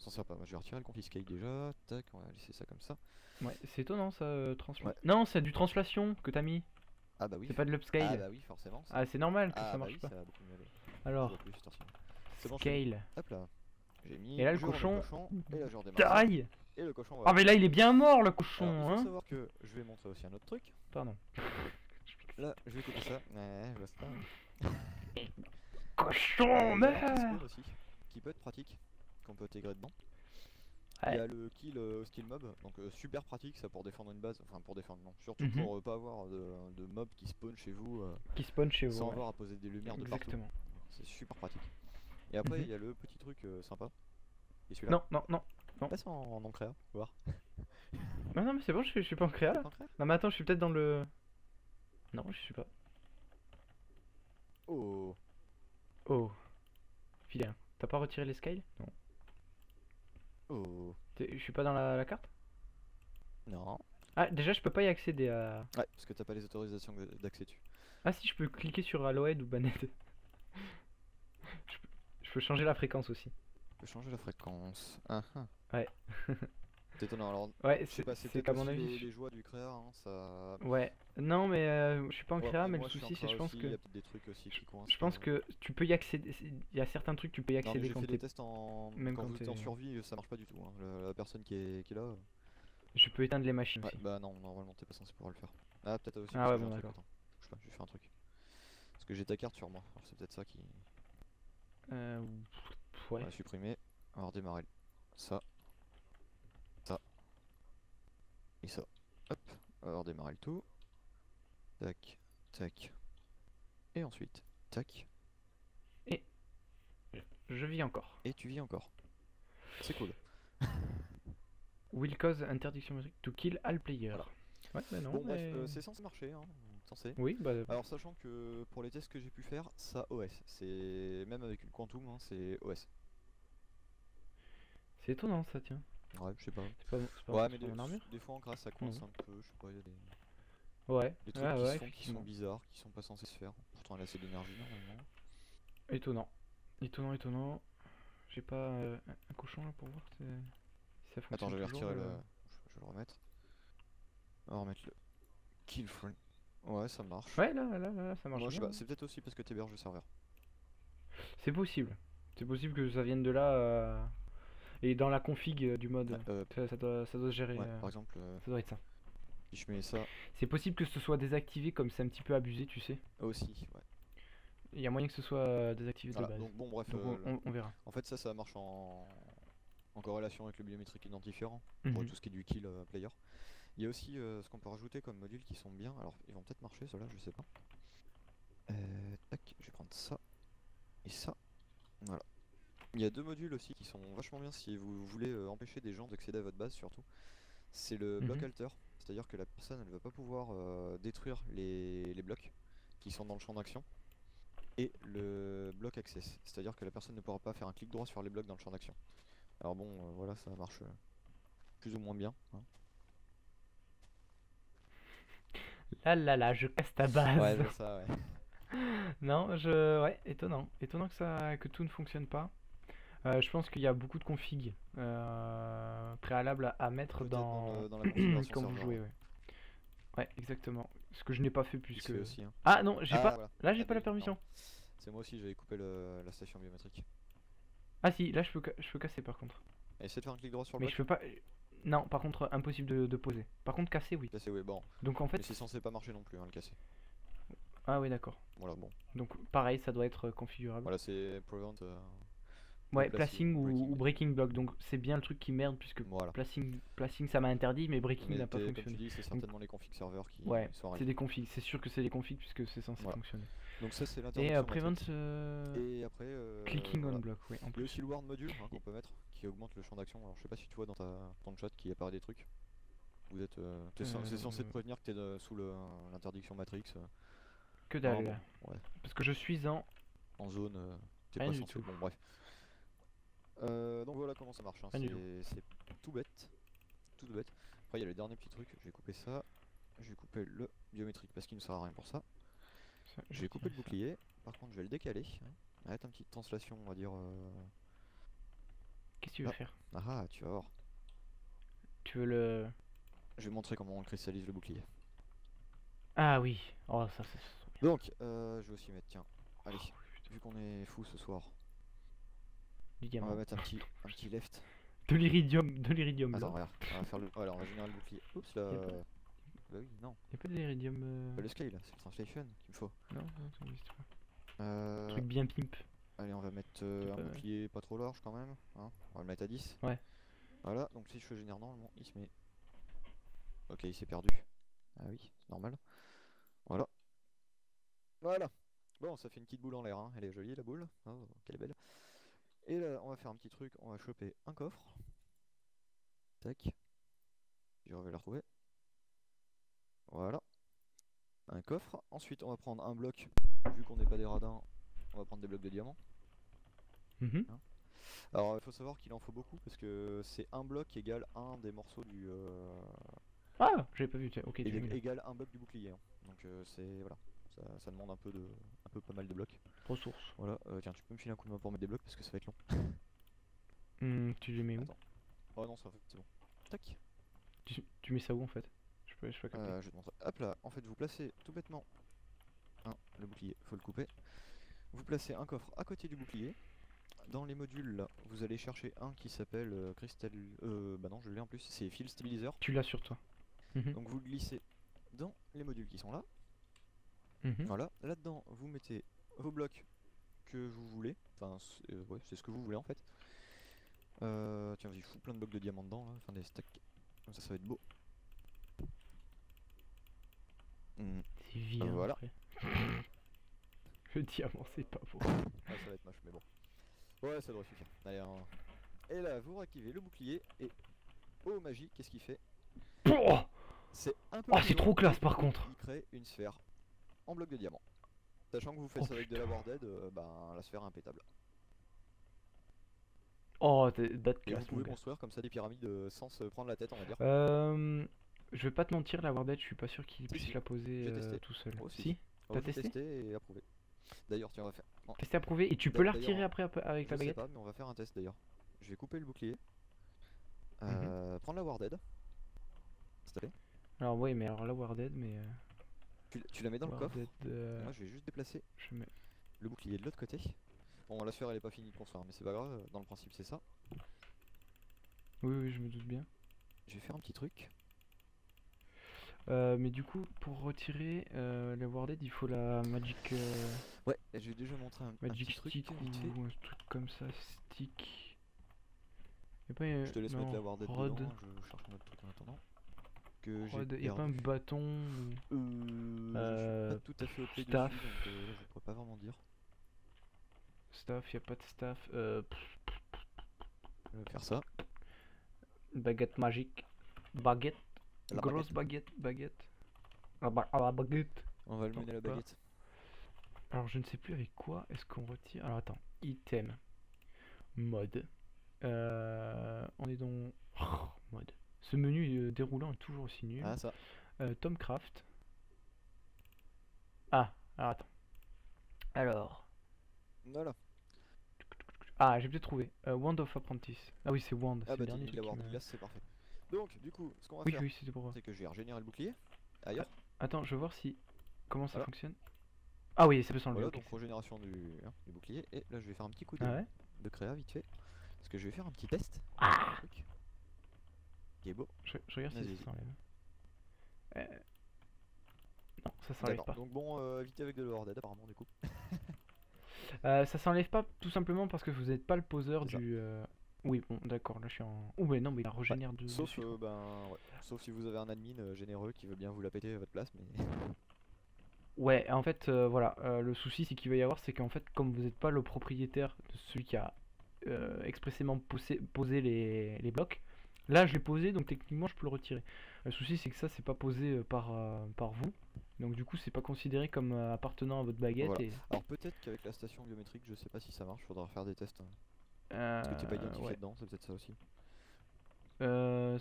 Ça sert pas. Moi, je vais retirer le confiscate déjà. Tac, on va laisser ça comme ça. Ouais, c'est étonnant ça, euh, Ouais. Non, c'est du translation que t'as mis. Ah bah oui. C'est pas de Ah l'upscale. bah oui, forcément. Ah, c'est normal que Ah ça bah marche oui, pas. ça a beaucoup mieux allé. Alors, bon, scale. Hop là. J'ai mis. Et là, le cochon- Et là, je redémarre. ça. Taille Et le cochon va. Ah, mais là, il est bien mort le cochon, Alors, faut hein savoir que je vais montrer aussi un autre truc. Pardon. Là, je vais couper ça. Ouais, je vois ça. Cochon, Euh, aussi, qui peut être pratique, qu'on peut intégrer dedans. Il y a le kill euh, skill mob, donc euh, super pratique ça pour défendre une base, enfin pour défendre non, surtout Mhm. pour euh, pas avoir de, de mobs qui spawn chez vous euh, Qui spawn chez vous. sans ouais. avoir à poser des lumières de partout. Exactement. C'est super pratique. Et après Mhm. il y a le petit truc euh, sympa. Et celui-là, Non, non, non. non. passe en, en créa, voir. Non, non, mais c'est bon, je suis, je suis pas en créa là. pas en créa? Non, mais attends, je suis peut-être dans le. Non, je suis pas. Oh Oh. Vilain. T'as pas retiré les scales? Non. Oh Je suis pas dans la, la carte? Non. Ah, déjà, je peux pas y accéder à. Ouais, parce que t'as pas les autorisations d'accès dessus. Ah, si, je peux cliquer sur Aloed ou Banet. je, peux... je peux changer la fréquence aussi. Tu peux changer la fréquence. Ah ah. Ouais. C'est étonnant. Alors, Ouais, c'est qu'à mon avis. les, les joies du créa, hein, ça... Ouais. Non, mais euh, je suis pas en Ouais, créa, après, mais moi, le souci, c'est je pense aussi, que. Y a des trucs aussi qui coincent. Je pense euh. que tu peux y accéder. Il y a certains trucs, tu peux y Non, accéder j'ai quand t'es. tests en... même quand quand vous êtes en survie, ça marche pas du tout. hein. Le- La personne qui est, qui est là. euh, Je peux éteindre les machines Ouais, aussi. bah non, normalement t'es pas censé pouvoir le faire. Ah, peut-être aussi. Ah ouais, bon, d'accord. attends. Je sais pas, je vais faire un truc. Parce que j'ai ta carte sur moi. Alors c'est peut-être ça qui. Euh, ouais. On va supprimer. On va redémarrer. Ça. Et ça. Hop. On va redémarrer le tout. Tac. Tac. Et ensuite. Tac. Je vis encore. Et tu vis encore. C'est cool. Will cause interdiction métrique to kill all players. Voilà. Ouais, bah non, bon, bref, mais... euh, c'est censé marcher. Hein. Censé. Oui, bah. Alors sachant que pour les tests que j'ai pu faire, ça OS. C'est même avec une Quantum, hein, c'est OS. C'est étonnant ça, tiens. Ouais, je sais pas. C'est pas, Ouais, mais des, fois en grâce ça coince Non. un peu, je sais pas, il y a des, Ouais, des trucs ouais, qui, ouais, font, qui sont bizarres, qui sont pas censés se faire. Pourtant elle a assez d'énergie normalement. Étonnant. Étonnant, étonnant. J'ai pas euh, un cochon là pour voir si ça fonctionne. Attends, je vais retirer le... euh. Je je vais le remettre. On va remettre le kill. Ouais, ça marche. Ouais, là, là, là, ça marche Moi, je sais bien. pas, c'est peut-être aussi parce que t'héberges le serveur. C'est possible. C'est possible que ça vienne de là. euh, Et dans la config euh, du mode, Euh, ça, ça doit, ça doit se gérer. ouais, euh, par exemple, Ça doit être ça. si je mets ça C'est possible que ce soit désactivé comme c'est un petit peu abusé, tu sais. aussi, ouais. Il y a moyen que ce soit désactivé Voilà, de base. donc bon, bref, Donc on, verra. en fait, ça, ça marche en, en corrélation avec le biométrique identifiant. pour Mhm. tout ce qui est du kill euh, player. Il y a aussi euh, ce qu'on peut rajouter comme modules qui sont bien. Alors, ils vont peut-être marcher, ceux-là, je sais pas. Euh, tac, je vais prendre ça et ça. Voilà. Il y a deux modules aussi qui sont vachement bien si vous voulez euh, empêcher des gens d'accéder à votre base, surtout. C'est le bloc Mhm. alter, c'est-à-dire que la personne elle va pas pouvoir euh, détruire les, les blocs qui sont dans le champ d'action. Et le bloc access, c'est-à-dire que la personne ne pourra pas faire un clic droit sur les blocs dans le champ d'action. Alors bon, euh, voilà, ça marche plus ou moins bien. hein. Là, là, là, je casse ta base. Ouais, c'est ça, ouais. Non, je. Ouais, étonnant. Étonnant que, ça... que tout ne fonctionne pas. Euh, je pense qu'il y a beaucoup de configs euh, préalables à, à mettre Peut-être dans, le- dans la configuration quand vous jouez. ouais. Exactement. Ce que je n'ai pas fait puisque. aussi. hein. Ah non, j'ai Ah, pas. voilà. Là, j'ai Ah, pas la oui, permission. C'est moi aussi, j'avais coupé le- la station biométrique. Ah si, là, je peux, je peux casser par contre. Essaye de faire un clic droit sur le Mais bloc. je peux pas. Non, par contre, impossible de, de poser. Par contre, casser, oui. C'est ouais, bon. Donc en Mais fait. c'est censé pas marcher non plus, hein, le casser. Ah oui, d'accord. Voilà, bon. Donc pareil, ça doit être configurable. Voilà, c'est prevent. euh, Ouais, placing, placing ou breaking. ou breaking block. Donc c'est bien le truc qui merde puisque Voilà. placing, placing ça m'a interdit, mais breaking n'a pas fonctionné. c'est certainement les configs serveurs qui Ouais, sont c'est des configs. C'est sûr que c'est des configs puisque c'est censé Voilà. fonctionner. Donc ça, c'est Et l'interdiction. euh, prevent matrix. euh, Et après. euh, clicking voilà. on block, oui, en Il y a aussi le ward module hein, qu'on peut mettre qui augmente le champ d'action. Alors je sais pas si tu vois dans ta ton chat qui apparaît des trucs. Vous êtes, euh, c'est censé te prévenir que t'es sous l'interdiction Matrix. Que dalle. bon, ouais. Parce que je suis en. en zone, euh, t'es pas du censé. tout. Bon, bref. Euh, donc voilà comment ça marche. hein, du C'est tout bête. Tout bête. Après, il y a le dernier petit truc. Je vais couper ça. Je vais couper le biométrique parce qu'il ne sert à rien pour ça. Je vais couper le bouclier. Par contre, je vais le décaler. hein. Arrête une petite translation, on va dire. euh, Qu'est-ce que tu veux Ah. faire? Ah ah, tu vas voir. Tu veux le. Je vais montrer comment on cristallise le bouclier. Ah oui. Oh, ça c'est. Donc, euh, je vais aussi mettre, tiens, allez, Oh, vu qu'on est fou ce soir, du on va mettre un petit, un petit left. De l'iridium. De l'iridium Attends, regarde, on va faire le. Voilà, on va générer le bouclier. Oups là. Pas- Bah oui, non. Y'a pas de l'iridium. euh, le scale, c'est le translation qu'il me faut. Non, n'existe pas. Euh, Truc bien pimp. allez, on va mettre euh, C'est un pas mal. bouclier pas trop large quand même. hein. On va le mettre à 10. Ouais. Voilà, donc si je fais génère normalement, il se met. Ok, il s'est perdu. Ah oui, c'est normal. Voilà. Voilà. Bon, ça fait une petite boule en l'air, hein. elle est jolie la boule. Oh, qu'elle est belle. Et là, on va faire un petit truc, on va choper un coffre. Tac. Je vais les retrouver. Voilà. Un coffre. Ensuite, on va prendre un bloc. Vu qu'on n'est pas des radins, on va prendre des blocs de diamants. Mhm. Alors, il faut savoir qu'il en faut beaucoup parce que c'est un bloc égale un des morceaux du. euh, Ah, j'avais pas vu. Ok, là. égale un bloc du bouclier. hein. Donc, euh, c'est. Voilà. Ça, ça demande un peu de. Un peu pas mal de blocs. Ressources. Voilà. euh, tiens, tu peux me filer un coup de main pour mettre des blocs parce que ça va être long. Hmm, tu les mets où Attends. Oh non, ça va, c'est bon. Tac. tu, tu mets ça où en fait? Je peux, je peux. Euh, je te. Hop là, en fait, vous placez tout bêtement un, le bouclier, faut le couper. Vous placez un coffre à côté du bouclier. Dans les modules, là, vous allez chercher un qui s'appelle euh, Crystal. Euh, bah non, je l'ai en plus, c'est Fil Stabilizer. Tu l'as sur toi. Mhm. Donc vous glissez dans les modules qui sont là. Mhm. Voilà, là-dedans, vous mettez vos blocs que vous voulez. Enfin, c'est euh, ouais, c'est ce que vous voulez en fait. Euh, tiens, vas-y, fous plein de blocs de diamants dedans, là. enfin des stacks. Comme ça, ça va être beau. Hmm. C'est vilain. voilà. après. Le diamant, c'est pas beau. Ah, ça va être moche, mais bon. Ouais, ça devrait suffire. Allez, un- Et là, vous réactivez le bouclier et. Oh magie, qu'est-ce qu'il fait? Oh, C'est un peu. Oh, c'est trop classe, par contre. Il crée une sphère en bloc de diamant. Sachant que vous faites Oh, ça avec de la. Warded, euh, ben la sphère est impeccable. oh date Et vous classe, mon pouvez gars. construire comme ça des pyramides euh, sans se prendre la tête, on va dire. Euh, je vais pas te mentir, la Wardette, je suis pas sûr qu'il puisse si. la poser euh, testé. tout seul. Oh, si, si t'as testé tester et approuver. D'ailleurs, tiens, on va faire. non, Testé, approuvé. Et tu peux la retirer après, avec je la sais baguette pas, mais on va faire un test d'ailleurs. Je vais couper le bouclier. Mhm. Prendre la Warded. Installer. Alors, ouais, mais alors la Warded, mais. Euh, Tu, tu la mets dans le coffre. Euh, Moi, je vais juste déplacer je mets- le bouclier de l'autre côté. Bon, la sphère elle est pas finie de construire, mais c'est pas grave, dans le principe c'est ça. Oui, oui, je me doute bien. Je vais faire un petit truc. Euh, mais du coup, pour retirer euh, la Warded, il faut la Magic. euh, Ouais, je vais déjà montrer un, un Magic petit truc Stick ou un truc comme ça, stick. Pas euh, Je te laisse non, mettre la Warded dedans, je cherche un autre truc en attendant. Que j'ai rod, y'a pas un bâton ou- Euh, Euh, je suis pas tout à fait au dessus, staff. donc euh, là, je pourrais pas vraiment dire. staff, y'a pas de staff. Euh, Je vais faire ça. baguette magique. Baguette. La Grosse baguette, baguette. La, ba- ah, la baguette. On va le mener à la pas. baguette. Alors je ne sais plus avec quoi est-ce qu'on retire. Alors attends, item, mode. Euh, on est dans Oh, mode. Ce menu euh, déroulant est toujours aussi nul. Ah, ça. Euh, Tomcraft. Ah, alors attends. Alors, Voilà. ah j'ai peut-être trouvé. Euh, Wand of Apprentice. Ah oui c'est Wand. Ah c'est bah le dernier glace, c'est parfait. Donc, du coup, ce qu'on va Oui faire, oui pour. c'est que je vais régénérer le bouclier. Ailleurs. Attends, je vais voir si comment ça Voilà. fonctionne. Ah oui, ça peut s'enlever. Voilà, donc régénération du, hein, du bouclier. Et là, je vais faire un petit coup de, Ah ouais. de créa vite fait. Parce que je vais faire un petit test. Ah Qui est beau. Je, je regarde si ça s'enlève. Euh, Non, ça s'enlève pas. Donc bon, euh, éviter avec de Warded apparemment du coup. Euh, ça s'enlève pas tout simplement parce que vous n'êtes pas le poseur du. euh, Oui, bon, d'accord, là je suis en. Ouh, mais non, mais il la régénère de. Sauf, euh, ben, ouais. Sauf si vous avez un admin euh, généreux qui veut bien vous la péter à votre place, mais Ouais, en fait, euh, voilà, euh, le souci c'est qu'il va y avoir, c'est qu'en fait, comme vous n'êtes pas le propriétaire de celui qui a euh, expressément posé, posé les, les blocs, là je l'ai posé donc techniquement je peux le retirer. Le souci c'est que ça c'est pas posé euh, par, euh, par vous, donc du coup c'est pas considéré comme euh, appartenant à votre baguette Voilà. et. alors peut-être qu'avec la station biométrique, je sais pas si ça marche, faudra faire des tests. hein. Euh, Parce que t'es pas identifié ouais. dedans, c'est peut-être ça aussi. Euh,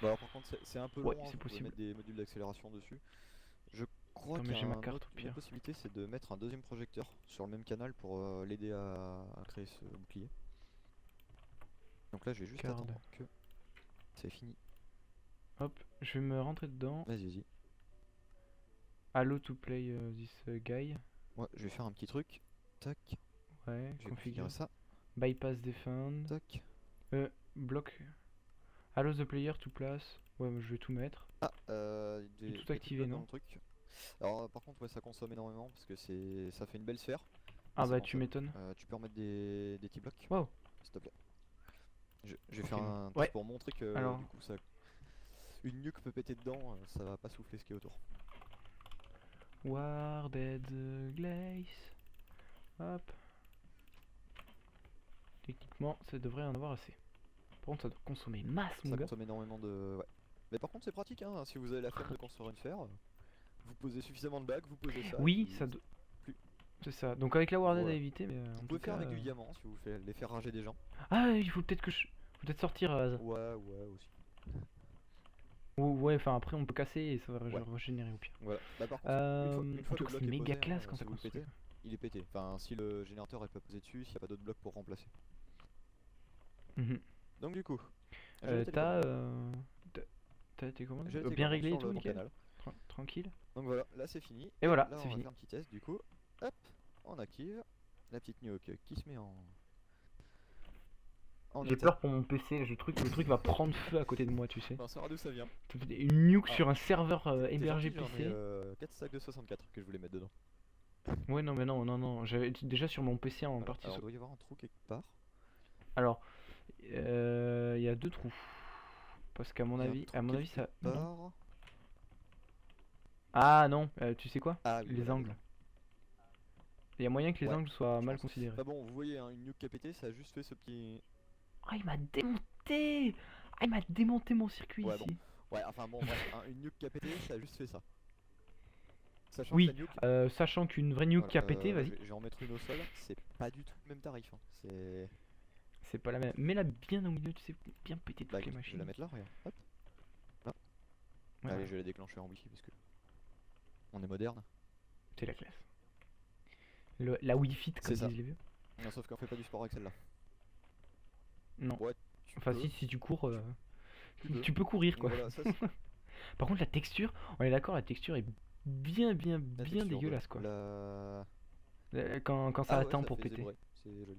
Bah alors par contre, c'est- un peu long, Ouais, hein, c'est possible. mettre des modules d'accélération dessus. Je crois j'ai ma un carte autre- une possibilité, c'est de mettre un deuxième projecteur sur le même canal pour euh, l'aider à, à créer ce bouclier. Donc là, je vais juste Card. attendre que c'est fini. Hop, je vais me rentrer dedans. Vas-y, vas-y. Allow to play euh, this uh, guy. Ouais, je vais faire un petit truc. Tac, Ouais, je vais configure. configurer ça. Bypass defend. Tac. Euh, bloc. Allow the player to place. Ouais, je vais tout mettre. Ah, euh, des, tout dans non truc. Alors euh, par contre, ouais, ça consomme énormément parce que c'est, ça fait une belle sphère. Ah bah tu m'étonnes. Euh, tu peux remettre des, des petits blocs, Wow. s'il te plaît. Je, je vais faire un Ouais. pour montrer que Alors. du coup ça, une nuque peut péter dedans, euh, ça va pas souffler ce qui est autour. Warded the glaze. Hop. Techniquement, ça devrait en avoir assez. Par contre, ça doit consommer masse, mon Ça gars. consomme énormément de. Ouais. Mais par contre, c'est pratique, hein, si vous avez la flemme de construire une sphère, vous posez suffisamment de bacs, vous posez ça. Oui, ça. do- plus. C'est ça. Donc avec la Warden Ouais. à éviter, mais. euh, Vous pouvez faire cas, avec du diamant si vous faites les faire rager des gens. Ah, il faut peut-être que je. Peut-être sortir. euh, Ouais, ouais, aussi. ou- ouais, enfin après on peut casser et ça va Ouais. régénérer au pire. Voilà. Bah, par contre, Euh, une fois, une en fois tout que le c'est bloc est méga posé, classe hein, quand si ça vous le construit. pétez, il est pété. Enfin, si le générateur est pas posé dessus, s'il n'y a pas d'autre bloc pour remplacer. Mhm. Donc, du coup, je Euh, vais T'as. télécommander. euh, t'as- T'as tes commandes Je Euh, Bien télécommander réglé et sur tout, le bon nickel canal. Tranquille. Donc voilà, là c'est fini. Et voilà, Là, c'est on va fini. faire un petit test du coup. Hop, on active la petite nuke qui se met en. J'ai peur pour mon PC, le truc, le truc va prendre feu à côté de moi, tu sais. On saura d'où ça vient. Une nuke Ah. sur un serveur euh, hébergé ai, PC. euh, 4 stacks de 64 que je voulais mettre dedans. Ouais, non, mais non, non, non. J'avais déjà sur mon PC en partie. Alors, il doit y avoir un trou quelque part. Alors, euh, il y a deux trous. Parce qu'à mon avis, à mon avis, ça. non. Ah non, euh, tu sais quoi Ah oui, Les voilà, angles. Il y a moyen que les Ouais, angles soient mal considérés. Bah bon, vous voyez, hein, une nuke qui a pété, ça a juste fait ce petit. Ah, il m'a démonté Ah, il m'a démonté mon circuit Ouais, ici. Ouais, enfin bon, bref, hein, une nuke qui a pété, ça a juste fait ça. Sachant Oui, que la nuke. Euh, sachant qu'une vraie nuke voilà, qui a pété, euh, vas-y. Je vais, en mettre une au sol, c'est pas du tout le même tarif. hein. C'est. C'est pas la même. Mets-la bien au milieu, tu sais, bien péter toutes Bah, les écoute, je vais machines. la mettre là, regarde. Hop. Là. Ouais, Allez, ouais, je vais la déclencher en wifi parce que. On est moderne. C'est la classe. Le- la Wii Fit, comme disent les vieux. Non, sauf qu'on fait pas du sport avec celle-là. Non. Ouais, tu Enfin, peux, si, si tu cours, euh, tu peux. tu peux courir quoi. Voilà, ça, c'est- Par contre, la texture, on est d'accord, la texture est bien, bien, la bien texture dégueulasse quoi. La... Quand, quand ça Ah ouais, attend pour péter. joli.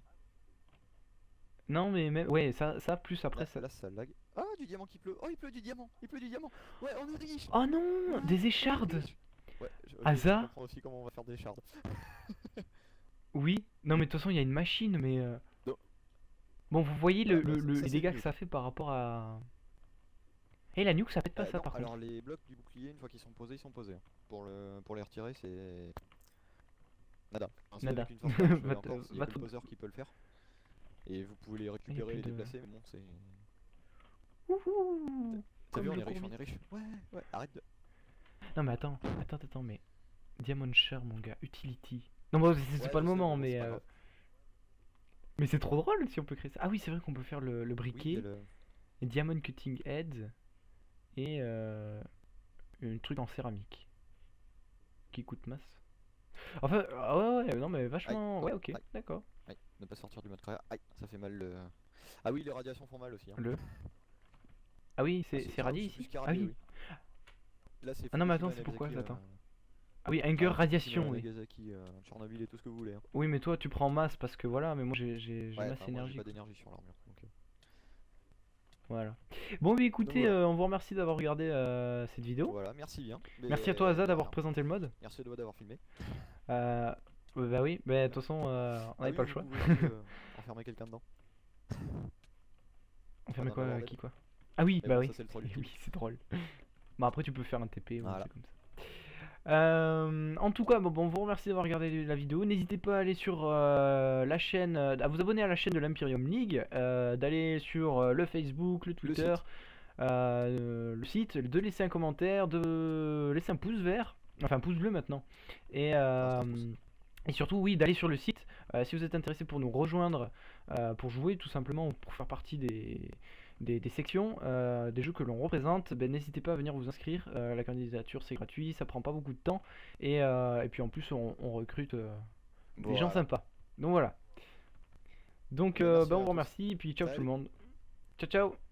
Non, mais même, ouais, ça, ça plus après Là, ça. là, ça lag. Ah, du diamant qui pleut. Oh, il pleut du diamant. Il pleut du diamant. Ouais, on est riche. Oh non, des est échardes. Ouais, je, ok, Hasard. Je comprends aussi comment on va faire des échardes. Oui. Non, mais de toute façon, il y a une machine, mais. euh. Bon, vous voyez le, Ouais, bah, le- les dégâts que ça fait par rapport à. Et la nuke, ça pète pas Euh, ça non, par alors contre. les blocs du bouclier, une fois qu'ils sont posés, ils sont posés. hein. Pour, le, pour les retirer, c'est. Nada. Enfin, Nada. il y a le poseur qui peut le faire. Et vous pouvez les récupérer, les de- déplacer, mais bon, c'est. Wouhou T'as vu, on est riche, on est riche. Ouais, ouais, arrête de. Non, mais attends, attends, attends, mais. Diamond Share, mon gars, Utility. Non, bon, c'est Ouais, pas le moment, mais. Mais c'est trop drôle si on peut créer ça. Ah oui, c'est vrai qu'on peut faire le, Oui, briquet, le- Diamond Cutting Head, et euh, un truc en céramique. Qui coûte masse. Enfin, ah ouais, ouais, non, mais vachement. Aïe, Ouais, ok, d'accord. Ne pas sortir du mode carrière. Aïe, ça fait mal le. Ah oui, les radiations font mal aussi. Hein. Le. Ah oui, Ah, c'est c'est radié ici. Ah oui. Là, c'est Ah non, mais attends, c'est pourquoi, attends. euh, Ah oui, enfin, Anger Radiation, oui. Nagasaki, euh, Tchernobyl et tout ce que vous voulez. hein. Oui, mais toi tu prends masse parce que voilà, mais moi j'ai j'ai j'ai Ouais, masse enfin, moi, j'ai énergie. pas quoi. d'énergie sur l'armure. donc, euh, Voilà. Bon, mais écoutez, voilà. euh, on vous remercie d'avoir regardé euh, cette vidéo. Voilà, merci bien. Merci à toi, Mais, Aza, d'avoir présenté le mode. Merci à toi d'avoir filmé. Euh, bah oui, bah de toute façon, euh, on Ah n'avait oui, pas le vous choix. pouvez aussi, euh, enfermer quelqu'un dedans. On ferme dans quoi, euh, bordel. qui quoi? Ah oui, Mais bah bon, oui. ça, c'est le troll Oui, ultime. c'est drôle. Bah après tu peux faire un TP ou un Voilà. truc comme ça. Euh, en tout cas, bon, bon, on vous remercie d'avoir regardé la vidéo. N'hésitez pas à aller sur euh, la chaîne, euh, à vous abonner à la chaîne de l'Imperium League, euh, d'aller sur le Facebook, le Twitter, site. le site, de laisser un commentaire, de laisser un pouce vert, enfin un pouce bleu maintenant, et, et surtout oui d'aller sur le site si vous êtes intéressé pour nous rejoindre, pour jouer tout simplement, ou pour faire partie des, des, des sections, euh, des jeux que l'on représente, ben, n'hésitez pas à venir vous inscrire. Euh, la candidature c'est gratuit, ça prend pas beaucoup de temps, et, euh, et puis en plus on, on recrute des gens sympas. Donc voilà. Donc Ben, on vous remercie, et puis ciao tout le monde. Ciao ciao